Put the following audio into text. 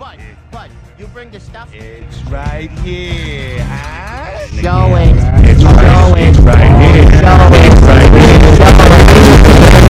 But, but you bring the stuff. It's right here. Huh? Show it.